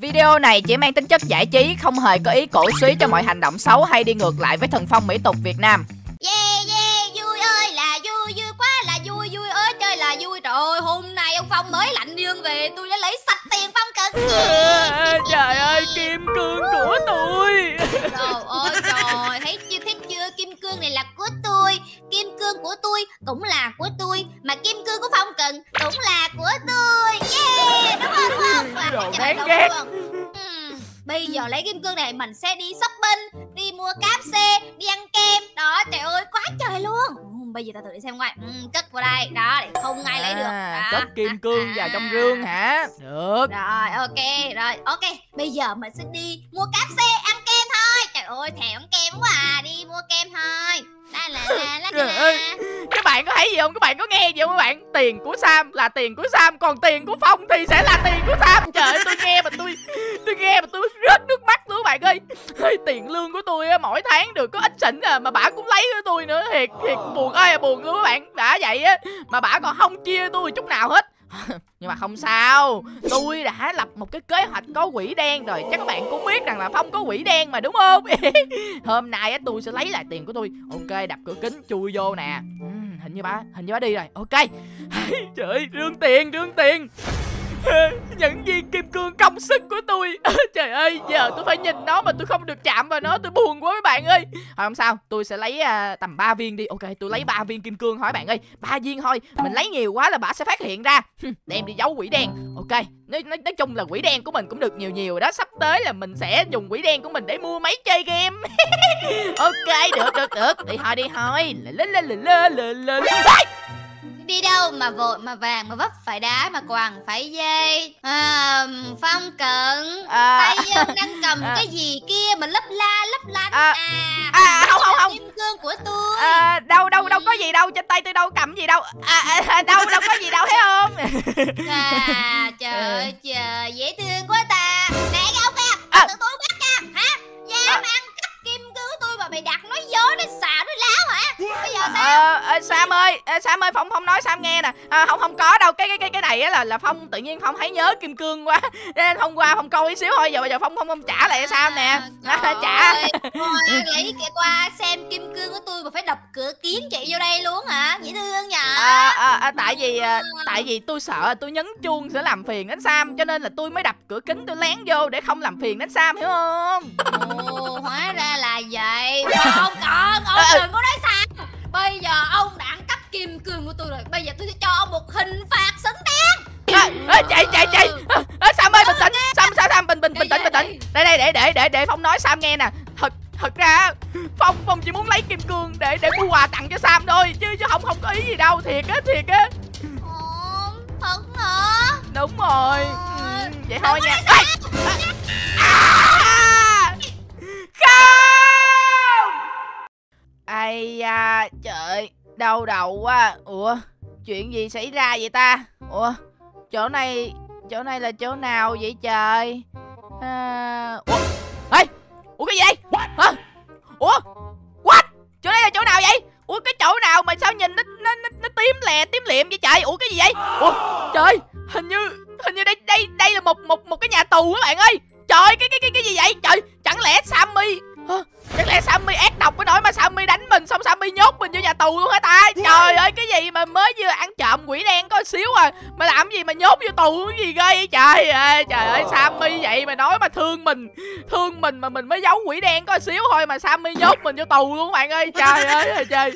Video này chỉ mang tính chất giải trí, không hề có ý cổ suý cho mọi hành động xấu hay đi ngược lại với thần phong mỹ tục Việt Nam. Yeah yeah vui ơi là vui vui quá là vui vui ơi chơi là vui trời ơi hôm nay ông Phong mới lạnh dương về tôi đã lấy sạch tiền Phong cực À, trời ơi, kim cương của tôi. Trời ơi trời thấy chưa thấy chưa kim cương này là của tôi cương của tôi cũng là của tôi mà kim cương của Phong cần cũng là của tôi. Yeah đúng không đúng không? Đồ đáng ghét. Ừm, bây giờ lấy kim cương này mình sẽ đi shopping đi mua cáp xe đi ăn kem. Đó trời ơi quá trời luôn. Bây giờ ta thử đi xem coi. Ừm, cất vào đây. Đó để không ai lấy được. À, đó. cất kim cương vào trong À. rương hả? Được. Rồi ok rồi ok. Bây giờ mình sẽ đi mua cáp xe ăn kem thôi. Trời ơi thèm kem quá à Đi mua kem thôi các bạn có thấy gì không? Các bạn có nghe gì không các bạn? Tiền của Sam là tiền của Sam, còn tiền của Phong thì sẽ là tiền của Sam. Trời ơi, tôi nghe mà tôi tôi nghe mà tôi rớt nước mắt luôn các bạn ơi. Ê, tiền lương của tôi mỗi tháng được có ít xỉn à mà bả cũng lấy của tôi nữa. Thiệt thiệt buồn ơi buồn luôn các bạn. Đã vậy á mà bả còn không chia tôi chút nào hết. Nhưng mà không sao. Tôi đã lập một cái kế hoạch có quỷ đen rồi. Chắc các bạn cũng biết rằng là Phong có quỷ đen mà, đúng không? Hôm nay á, tôi sẽ lấy lại tiền của tôi. Ok, đập cửa kính, chui vô nè. Hình như bà, Hình như bà đi rồi. Ok. Trời ơi rương tiền rương tiền. những viên kim cương công sức của tôi. Trời ơi giờ tôi phải nhìn nó mà tôi không được chạm vào nó Tôi buồn quá mấy bạn ơi. À, Không sao tôi sẽ lấy à, tầm 3 viên đi. Ok tôi lấy 3 viên kim cương hỏi bạn ơi. Ba viên thôi Mình lấy nhiều quá là bà sẽ phát hiện ra. Đem đi giấu quỷ đen. Ok nói, nói, nói chung là quỷ đen của mình cũng được nhiều nhiều đó. Sắp tới là mình sẽ dùng quỷ đen của mình để mua máy chơi game. Ok được được được. Đi thôi đi thôi. Lên lên lên lên lên lên Đi đâu mà vội mà vàng mà vấp phải đá mà quàng phải dây? À, Phong cận à, Tay ông đang cầm à. cái gì kia mà lấp la lấp lánh? À, à, à, không, không, không. Kim cương của tôi. À, đâu đâu đâu có gì đâu trên tay tôi đâu cầm gì đâu. À, à, đâu đâu có gì đâu thấy không? À, trời Ừ. ơi trời dễ thương quá ta. Nè ông kia À. Tự tôi Ờ, ờ, Sam ơi, ờ, Sam ơi, Phong Phong nói Sam nghe nè. À, không không có đâu, cái cái cái cái này á là là Phong tự nhiên Phong thấy nhớ kim cương quá. Nên hôm qua Phong câu tí xíu thôi, giờ bây giờ Phong không không trả lại Sam nè. À, trả. Thôi, lấy cái qua xem kim cương của tôi mà phải đập cửa kiến chị vô đây luôn hả dễ thương nhở À, à, à, tại vì à, tại vì tôi sợ tôi nhấn chuông sẽ làm phiền đến Sam cho nên là tôi mới đập cửa kính tôi lén vô để không làm phiền đến Sam hiểu không? Ồ, hóa ra là vậy Không còn, ông Ờ, đừng có nói sao Bây giờ ông đã ăn cắp kim cương của tôi rồi Bây giờ tôi sẽ cho ông một hình phạt xứng đáng À, chạy chạy chạy. À, à, Sam ơi bình tĩnh. Sam Sam Sam bình bình bình tĩnh bình tĩnh. Đây, Đây để để để để Phong nói Sam nghe nè. Thật thật ra Phong Phong chỉ muốn lấy kim cương để để mua quà tặng cho Sam thôi chứ chứ không không có ý gì đâu thiệt á thiệt á. Thật hả Đúng rồi. Ừ, vậy thôi nha. Ây da trời đau đầu quá. Ủa chuyện gì xảy ra vậy ta? Ủa chỗ này chỗ này là chỗ nào vậy trời? À, ủa ê ủa cái gì đây? Hả? Ủa what? Chỗ này là chỗ nào vậy? Ủa cái chỗ nào mà sao nhìn nó nó nó, nó tím lè tím liệm vậy trời? Ủa cái gì vậy? Ủa trời hình như hình như đây đây đây là một một một cái nhà tù các bạn ơi. Trời cái cái cái cái gì vậy? Trời chẳng lẽ Sammy Chẳng lẽ Sammy ác độc cái nỗi mà Sammy đánh mình xong Sammy nhốt mình vô nhà tù luôn hả ta? Trời ơi cái gì mà mới vừa ăn trộm quỷ đen có xíu à? Mà làm gì mà nhốt vô tù cái gì ghê vậy? Trời ơi trời ơi Sammy vậy mà nói mà thương mình thương mình mà mình mới giấu quỷ đen có xíu thôi mà Sammy nhốt mình vô tù luôn các bạn ơi. Trời ơi trời trời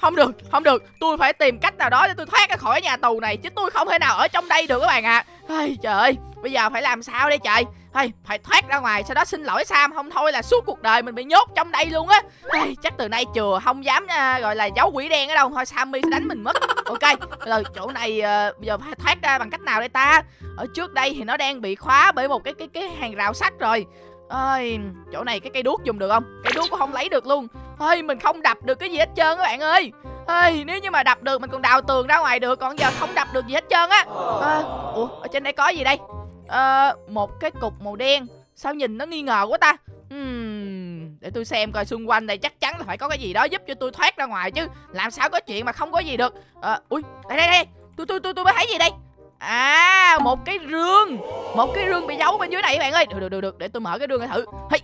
không được không được tôi phải tìm cách nào đó để tôi thoát ra khỏi nhà tù này chứ tôi không thể nào ở trong đây được các bạn ạ. à ai trời ơi bây giờ phải làm sao đây trời? Ai phải thoát ra ngoài sau đó xin lỗi Sam không thôi là suốt cuộc đời mình bị nhốt trong đây luôn á. Ai chắc từ nay chừa không dám uh, gọi là giấu quỷ đen ở đâu. Thôi Sammy sẽ đánh mình mất. Ok rồi chỗ này uh, bây giờ phải thoát ra bằng cách nào đây ta? Ở trước đây thì nó đang bị khóa bởi một cái cái cái hàng rào sắt rồi. Ơi chỗ này cái cây đuốc dùng được không? Cây đuốc cũng không lấy được luôn. Ơi mình không đập được cái gì hết trơn các bạn ơi ơi nếu như mà đập được mình còn đào tường ra ngoài được còn giờ không đập được gì hết trơn á. À, ủa ở trên đây có gì đây? Ờ, một cái cục màu đen. Sao nhìn nó nghi ngờ quá ta? Ừm, để tôi xem coi xung quanh đây chắc chắn là phải có cái gì đó giúp cho tôi thoát ra ngoài chứ. Làm sao có chuyện mà không có gì được. Ờ ui đây đây đây. Tôi tôi tôi tôi mới thấy gì đây? À một cái rương. Một cái rương bị giấu bên dưới này các bạn ơi. Được được được, được. để tôi mở cái rương này thử. Hey.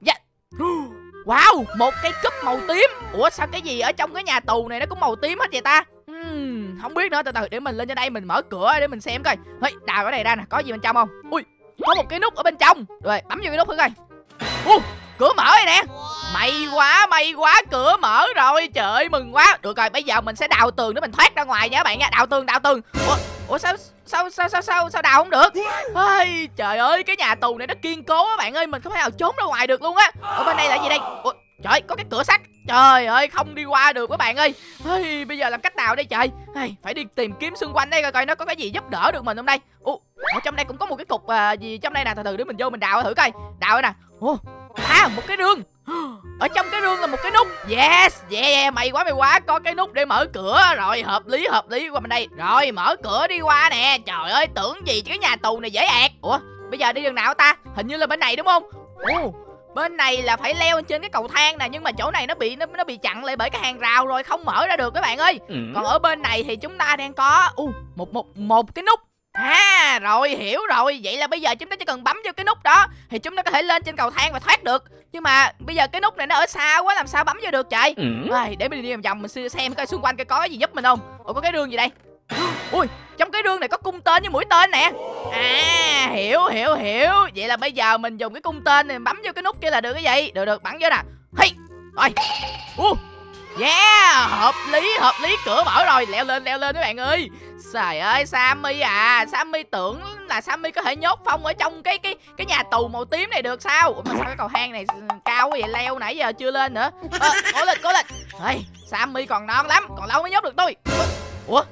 dạ. Wow một cái cúp màu tím. Ủa sao cái gì ở trong cái nhà tù này nó cũng màu tím hết vậy ta? Hmm, Không biết nữa. Từ từ để mình lên trên đây mình mở cửa để mình xem coi. Hey, Đào cái này ra nè có gì bên trong không? Ui có một cái nút ở bên trong. Rồi bấm vô cái nút thử coi. Uh, cửa mở rồi nè. May quá, may quá, cửa mở rồi. Trời ơi, mừng quá. Được rồi, bây giờ mình sẽ đào tường để mình thoát ra ngoài nha các bạn nha. Đào tường, đào tường. Ủa, Ủa sao, sao, sao, sao, sao, sao đào không được? Ôi, Trời ơi, cái nhà tù này nó kiên cố các bạn ơi Mình không thể nào trốn ra ngoài được luôn á. Ở bên đây là gì đây? Ủa, Trời có cái cửa sắt. Trời ơi không đi qua được các bạn ơi. Ây, Bây giờ làm cách nào đây trời? Ây, Phải đi tìm kiếm xung quanh đây coi coi nó có cái gì giúp đỡ được mình không đây? Ủa, ở trong đây cũng có một cái cục à, gì trong đây nè. Từ từ để mình vô mình đào thử coi. Đào nè. Ủa, À một cái đường. ở trong cái rương là một cái nút. Yes Yeah, yeah mày quá mày quá. Có cái nút để mở cửa. Rồi hợp lý hợp lý. Qua bên đây. Rồi mở cửa đi qua nè. Trời ơi tưởng gì cái nhà tù này dễ ẹt. Ủa bây giờ đi đường nào ta? Hình như là bên này đúng không? Ồ bên này là phải leo lên trên cái cầu thang nè. Nhưng mà chỗ này nó bị nó, nó bị chặn lại bởi cái hàng rào rồi. Không mở ra được các bạn ơi. Ừ. còn ở bên này thì chúng ta đang có uh, một một một cái nút À rồi hiểu rồi. Vậy là bây giờ chúng ta chỉ cần bấm vô cái nút đó Thì chúng ta có thể lên trên cầu thang và thoát được. Nhưng mà bây giờ cái nút này nó ở xa quá Làm sao bấm vô được trời ừ. à, Để mình đi vòng vòng mình xem coi xung quanh coi có cái gì giúp mình không? Ủa có cái rương gì đây? Ui trong cái rương này có cung tên với mũi tên nè. À hiểu hiểu hiểu. Vậy là bây giờ mình dùng cái cung tên này bấm vô cái nút kia là được cái gì? Được được bắn vô nè. Hey Rồi uh. Yeah hợp lý hợp lý cửa mở rồi. Leo lên leo lên các bạn ơi. Trời ơi Sammy à Sammy tưởng là Sammy có thể nhốt Phong ở trong cái cái cái nhà tù màu tím này được sao? Ủa mà sao cái cầu thang này cao vậy? Leo nãy giờ chưa lên nữa. À, Cố lên cố lên. Hey, Sammy còn non lắm Còn lâu mới nhốt được tôi. Ủa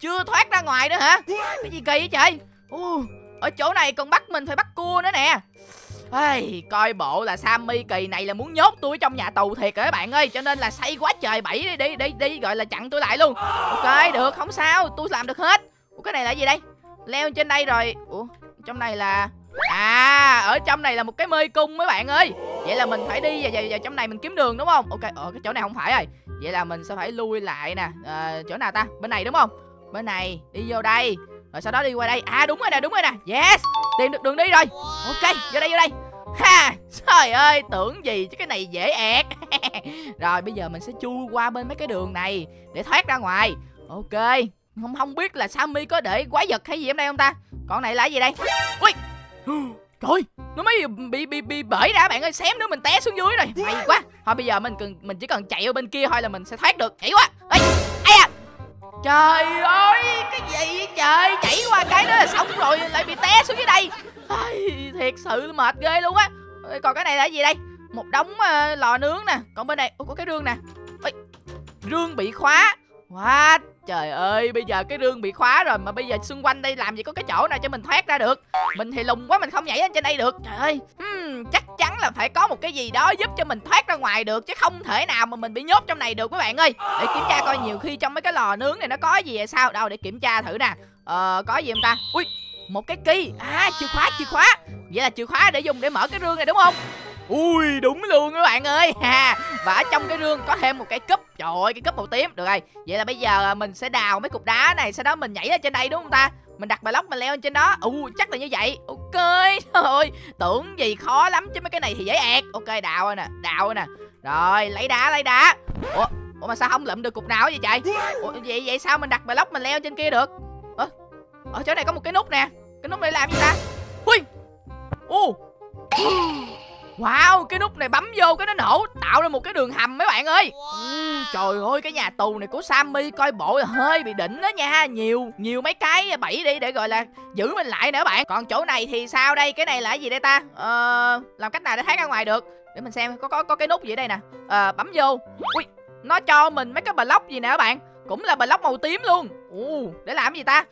chưa thoát ra ngoài nữa hả? Cái gì kỳ vậy trời? Uh, Ở chỗ này còn bắt mình phải bắt cua nữa nè. Ai, coi bộ là Sammy kỳ này là muốn nhốt tôi trong nhà tù thiệt rồi các bạn ơi Cho nên là say quá trời bẫy đi đi đi đi Gọi là chặn tôi lại luôn. Ok được không sao tôi làm được hết. Ủa cái này là gì đây? Leo trên đây rồi. Ủa trong này là À ở trong này là một cái mê cung mấy bạn ơi. Vậy là mình phải đi vào, vào, vào trong này mình kiếm đường đúng không? Ok ở cái chỗ này không phải rồi. Vậy là mình sẽ phải lui lại nè à, Chỗ nào ta? Bên này đúng không? Bên này đi vô đây. Rồi sau đó đi qua đây. À đúng rồi nè, đúng rồi nè. Yes, Tìm được đường đi rồi. Ok, vô đây vô đây. Ha, Trời ơi, tưởng gì chứ cái này dễ ẹt. Rồi, bây giờ mình sẽ chui qua bên mấy cái đường này Để thoát ra ngoài. Ok, Không không biết là Sammy có để quái vật hay gì ở đây không ta? Còn này là gì đây? Ui, Trời nó mới bị bị bị bể ra, bạn ơi. Xém nữa, mình té xuống dưới rồi. Hay quá. Thôi, bây giờ mình cần, mình chỉ cần chạy ở bên kia thôi là mình sẽ thoát được. Hay quá. Ê. Trời ơi Cái gì trời Chảy qua cái đó là xong rồi Lại bị té xuống dưới đây. Ai, Thiệt sự mệt ghê luôn á. Còn cái này là gì đây? Một đống uh, lò nướng nè. Còn bên này Ủa, có cái rương nè. Ê, Rương bị khóa. What? Trời ơi bây giờ cái rương bị khóa rồi Mà bây giờ xung quanh đây làm gì có cái chỗ nào cho mình thoát ra được? Mình thì lùng quá mình không nhảy lên trên đây được. Trời ơi hmm, Chắc chắn là phải có một cái gì đó giúp cho mình thoát ra ngoài được Chứ không thể nào mà mình bị nhốt trong này được các bạn ơi. Để kiểm tra coi nhiều khi trong mấy cái lò nướng này nó có gì hay sao. Đâu để kiểm tra thử nè. Ờ có gì không ta? Ui một cái key À chìa khóa chìa khóa. Vậy là chìa khóa để dùng để mở cái rương này đúng không? Ui, đúng luôn các bạn ơi. Ha, Và ở trong cái rương có thêm một cái cúp. Trời ơi, cái cúp màu tím. Được rồi. Vậy là bây giờ à, mình sẽ đào mấy cục đá này, Sau đó mình nhảy lên trên đây, đúng không ta? Mình đặt block mình leo lên trên đó. U chắc là như vậy. Ok thôi tưởng gì khó lắm chứ mấy cái này thì dễ ẹt. Ok, đào rồi nè, đào rồi nè. Rồi, lấy đá lấy đá. Ủa ủa mà sao không lượm được cục nào vậy chạy ủa, vậy vậy sao mình đặt block mình leo trên kia được? Ủa, ở chỗ này có một cái nút nè. Cái nút này làm gì ta? Ui u Wow, cái nút này bấm vô cái nó nổ Tạo ra một cái đường hầm mấy bạn ơi. Wow. Trời ơi, cái nhà tù này của Sammy coi bộ là hơi bị đỉnh đó nha. Nhiều, nhiều mấy cái bẫy đi để gọi là giữ mình lại nữa bạn. Còn chỗ này thì sao đây, cái này là cái gì đây ta? Ờ, làm cách nào để thoát ra ngoài được? Để mình xem, có có có cái nút gì đây nè. Ờ, bấm vô. Ui, nó cho mình mấy cái block gì nè các bạn? Cũng là block màu tím luôn. Ồ, để làm gì ta?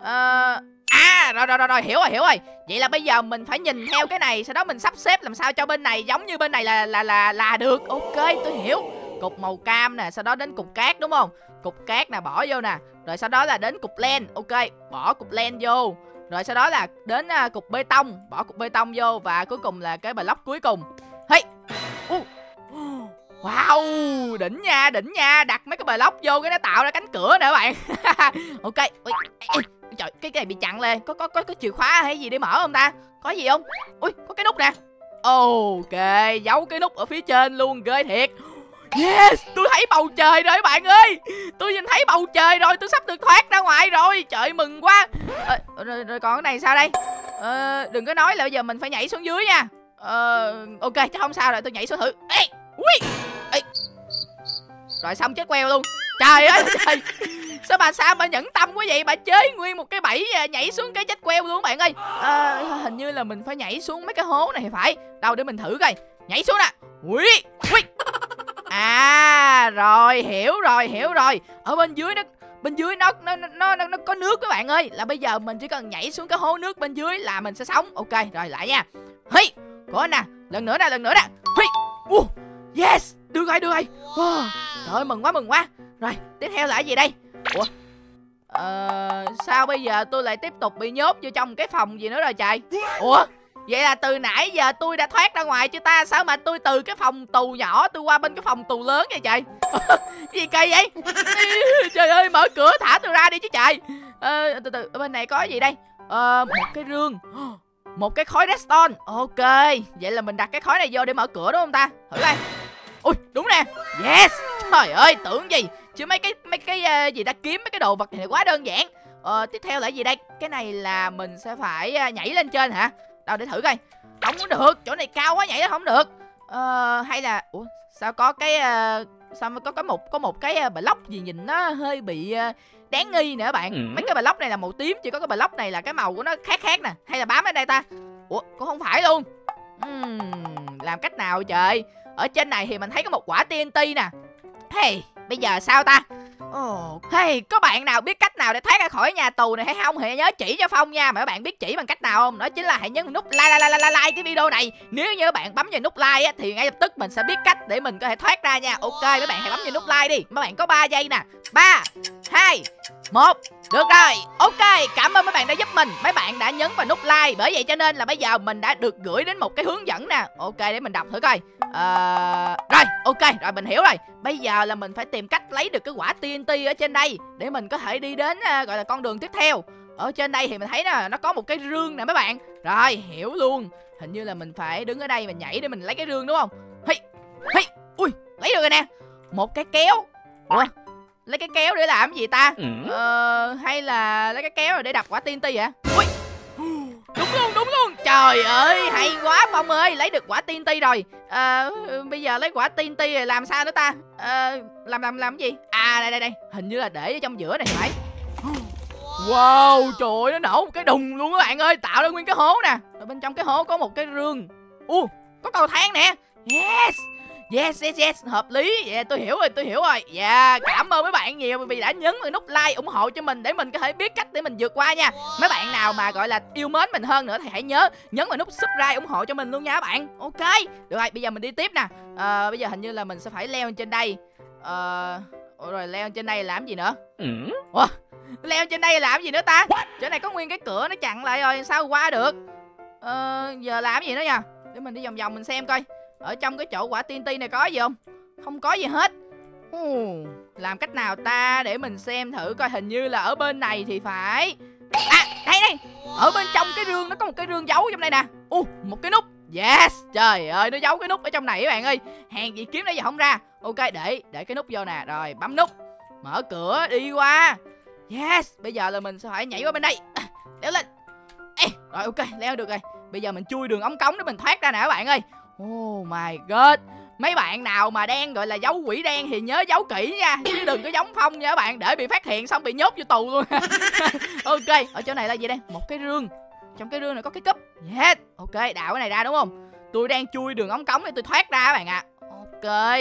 Ờ À rồi, rồi rồi rồi hiểu rồi hiểu rồi. Vậy là bây giờ mình phải nhìn theo cái này Sau đó mình sắp xếp làm sao cho bên này giống như bên này là là là là được. Ok tôi hiểu. Cục màu cam nè Sau đó đến cục cát đúng không? Cục cát nè bỏ vô nè. Rồi sau đó là đến cục len Ok bỏ cục len vô. Rồi sau đó là đến uh, cục bê tông Bỏ cục bê tông vô Và cuối cùng là cái block cuối cùng. Hey! Uh. Wow, đỉnh nha, đỉnh nha Đặt mấy cái block vô cái nó tạo ra cánh cửa nè các bạn. Ok Ui, trời cái cái này bị chặn lên. Có có có có chìa khóa hay gì để mở không ta? Có gì không? Ui có cái nút nè. Ok giấu cái nút ở phía trên luôn ghê thiệt. Yes, tôi thấy bầu trời rồi bạn ơi. Tôi nhìn thấy bầu trời rồi, tôi sắp được thoát ra ngoài rồi. Trời mừng quá. À, rồi, rồi còn cái này sao đây? À, Đừng có nói là bây giờ mình phải nhảy xuống dưới nha. À, Ok, chắc không sao rồi, tôi nhảy xuống thử. Ê, ui Ê. Rồi xong chết queo luôn. Trời ơi trời. Sao bà sao bà nhẫn tâm quá vậy? Bà chế nguyên một cái bẫy à, nhảy xuống cái chết queo luôn bạn ơi. À, Hình như là mình phải nhảy xuống mấy cái hố này phải. Đâu để mình thử coi. Nhảy xuống nè. Ui Ui. À rồi hiểu rồi hiểu rồi. Ở bên dưới nó bên dưới nó nó nó nó, nó có nước các bạn ơi. Là bây giờ mình chỉ cần nhảy xuống cái hố nước bên dưới là mình sẽ sống. Ok rồi lại nha. Hi có nè. Lần nữa nè lần nữa nè. Hi uh, yes. Được rồi được rồi wow. Ờ, trời ơi mừng quá mừng quá. Rồi tiếp theo là cái gì đây? Ủa? Ờ, sao bây giờ tôi lại tiếp tục bị nhốt vô trong cái phòng gì nữa rồi trời ủa? Vậy là từ nãy giờ tôi đã thoát ra ngoài chứ ta Sao mà tôi từ cái phòng tù nhỏ tôi qua bên cái phòng tù lớn vậy trời Gì kỳ vậy? Trời ơi mở cửa thả tôi ra đi chứ trời à, Từ từ bên này có gì đây? À, Một cái rương Một cái khói redstone. Ok Vậy là mình đặt cái khói này vô để mở cửa đúng không ta? Thử đây Ui đúng nè. Yes. Trời ơi tưởng gì Chứ mấy cái mấy cái uh, gì ta kiếm mấy cái đồ vật này quá đơn giản. Ờ tiếp theo là gì đây? Cái này là mình sẽ phải uh, nhảy lên trên hả? Đâu để thử coi. Không có được chỗ này cao quá nhảy nó không được. Ờ, hay là ủa sao có cái uh, sao có có một có một cái uh, block gì nhìn nó hơi bị uh, đáng nghi các bạn. Ừ. mấy cái block này là màu tím chỉ có cái block này là cái màu của nó khác khác nè. Hay là bám ở đây ta? Ủa cũng không phải luôn. Uhm, làm cách nào trời? Ở trên này thì mình thấy có một quả TNT nè. Hey bây giờ sao ta Ồ, hey, có bạn nào biết cách nào để thoát ra khỏi nhà tù này hay không thì nhớ chỉ cho Phong nha. Mà các bạn biết chỉ bằng cách nào không? Đó chính là hãy nhấn nút like like like like, like cái video này. Nếu như các bạn bấm vào nút like á thì ngay lập tức mình sẽ biết cách để mình có thể thoát ra nha. Ok, các bạn hãy bấm vào nút like đi. Các bạn có 3 giây nè. 3 2 một. Được rồi, ok, cảm ơn mấy bạn đã giúp mình. Mấy bạn đã nhấn vào nút like. Bởi vậy cho nên là bây giờ mình đã được gửi đến một cái hướng dẫn nè. Ok, để mình đọc thử coi. À, Rồi, ok, rồi mình hiểu rồi. Bây giờ là mình phải tìm cách lấy được cái quả TNT ở trên đây Để mình có thể đi đến uh, gọi là con đường tiếp theo. Ở trên đây thì mình thấy nè, nó có một cái rương nè mấy bạn. Rồi, hiểu luôn. Hình như là mình phải đứng ở đây mình nhảy để mình lấy cái rương đúng không? Hi, hi, ui, lấy được rồi nè. Một cái kéo. Ủa, lấy cái kéo để làm gì ta? Ừ. ờ, hay là lấy cái kéo rồi để đập quả tiên ti vậy Ui. đúng luôn đúng luôn. Trời ơi hay quá phong ơi lấy được quả tiên ti rồi. À, bây giờ lấy quả tiên ti rồi làm sao nữa ta? À, làm làm làm cái gì? À đây đây đây. Hình như là để ở trong giữa này phải. Wow trời ơi nó nổ một cái đùng luôn các bạn ơi. Tạo ra nguyên cái hố nè. Ở bên trong cái hố có một cái rương. U có cầu thang nè. Yes Yes, yes, yes, hợp lý. Yeah, tôi hiểu rồi, tôi hiểu rồi. Yeah, cảm ơn mấy bạn nhiều vì đã nhấn nút like ủng hộ cho mình để mình có thể biết cách để mình vượt qua nha. Mấy bạn nào mà gọi là yêu mến mình hơn nữa thì hãy nhớ nhấn vào nút subscribe ủng hộ cho mình luôn nha các bạn. Ok, được rồi, bây giờ mình đi tiếp nè. À, Bây giờ hình như là mình sẽ phải leo lên trên đây. Ờ... À, rồi leo trên đây làm gì nữa? Ừ. Ủa, leo trên đây làm gì nữa ta? Chỗ này có nguyên cái cửa nó chặn lại rồi sao qua được? Ờ, giờ làm gì nữa nha Để mình đi vòng vòng mình xem coi ở trong cái chỗ quả tiên này có gì không? Không có gì hết. Uh, Làm cách nào ta để mình xem thử coi hình như là ở bên này thì phải. À đây đây. Ở bên trong cái rương nó có một cái rương giấu trong đây nè. Uh, một cái nút. Yes Trời ơi nó giấu cái nút ở trong này các bạn ơi. Hàng gì kiếm đây giờ không ra. Ok để để cái nút vô nè. Rồi bấm nút. Mở cửa đi qua. Yes Bây giờ là mình sẽ phải nhảy qua bên đây. À, Leo lên. Ê, Rồi ok leo được rồi. Bây giờ mình chui đường ống cống để mình thoát ra nè các bạn ơi. Oh my god. Mấy bạn nào mà đang, gọi là, giấu quỷ đen thì nhớ giấu kỹ nha, Chứ đừng có giống Phong nha các bạn, Để bị phát hiện xong bị nhốt vô tù luôn. Ok, Ở chỗ này là gì đây? Một cái rương. Trong cái rương này có cái cúp. Yes. Ok, đào cái này ra đúng không? Tôi đang chui đường ống cống để tôi thoát ra các bạn ạ. À. Ok.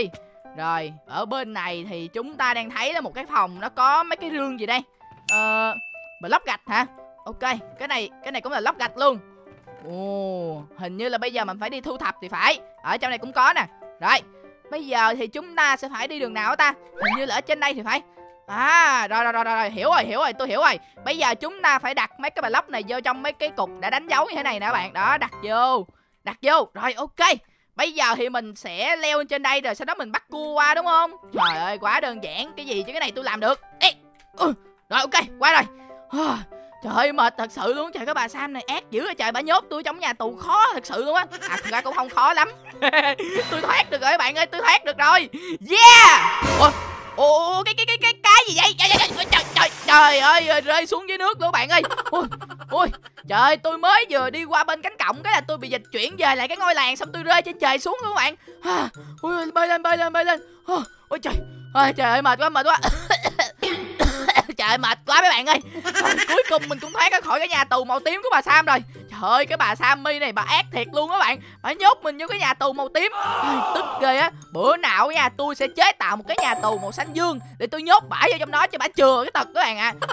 Rồi, Ở bên này thì chúng ta đang thấy là một cái phòng Nó có mấy cái rương gì đây? Ờ Block gạch hả? Ok, Cái này cái này cũng là lóc gạch luôn. Ồ, hình như là bây giờ mình phải đi thu thập thì phải. Ở trong này cũng có nè. Rồi, bây giờ thì chúng ta sẽ phải đi đường nào ta? Hình như là ở trên đây thì phải. À, rồi, rồi rồi rồi hiểu rồi, hiểu rồi, tôi hiểu rồi. Bây giờ chúng ta phải đặt mấy cái block này vô trong mấy cái cục đã đánh dấu như thế này nè các bạn. Đó, đặt vô Đặt vô, rồi ok. Bây giờ thì mình sẽ leo lên trên đây rồi sau đó mình bắt cua qua đúng không? Trời ơi, quá đơn giản. Cái gì chứ? Cái này tôi làm được. Ê, ừ, Rồi ok, qua rồi. Trời ơi mệt thật sự luôn. Trời cái bà Sam này ác dữ rồi. Trời Bà nhốt tôi trong nhà tù khó thật sự luôn á. À thật ra cũng không khó lắm. Tôi thoát được rồi bạn ơi tôi thoát được rồi. Yeah! Ủa Ủa cái cái cái cái cái gì vậy? Trời trời trời, trời, trời ơi rơi xuống dưới nước luôn bạn ơi. Ui ôi, trời tôi mới vừa đi qua bên cánh cổng cái là tôi bị dịch chuyển về lại cái ngôi làng xong tôi rơi trên trời xuống luôn bạn. Ôi, bơi lên bơi lên bơi lên. Ôi trời ôi trời ơi mệt quá mệt quá trời, mệt quá mấy bạn ơi. Cuối cùng mình cũng thoát ra khỏi cái nhà tù màu tím của bà sam rồi. Trời ơi, cái bà sammy này bà ác thiệt luôn á bạn. Bà nhốt mình vô cái nhà tù màu tím. Tức ghê á. Bữa nào nha, tôi sẽ chế tạo một cái nhà tù màu xanh dương để tôi nhốt bả vô trong đó cho bả chừa cái tật các bạn ạ. à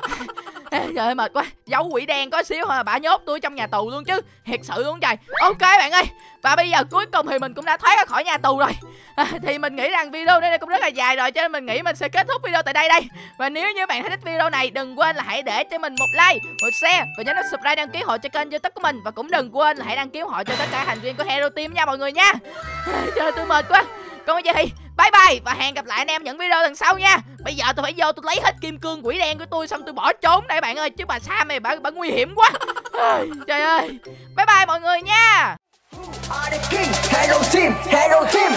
trời ơi mệt quá. Giấu quỷ đen có xíu mà bà nhốt tôi trong nhà tù luôn chứ. Thiệt sự luôn trời. Ok bạn ơi. Và bây giờ cuối cùng thì mình cũng đã thoát ra khỏi nhà tù rồi. À, thì mình nghĩ rằng video này cũng rất là dài rồi cho nên mình nghĩ mình sẽ kết thúc video tại đây đây. Và nếu như bạn thấy thích video này đừng quên là hãy để cho mình một like một share và nhớ nút subscribe đăng ký hội cho kênh youtube của mình. Và cũng đừng quên là hãy đăng ký hội cho tất cả thành viên của hero team nha mọi người nha. Trời tôi mệt quá còn bây giờ thì bye bye và hẹn gặp lại anh em những video lần sau nha. Bây giờ tôi phải vô tôi lấy hết kim cương quỷ đen của tôi xong tôi bỏ trốn đây bạn ơi chứ bà sam này bà bà nguy hiểm quá. Trời ơi. Bye bye mọi người nha. Hello team, hello team,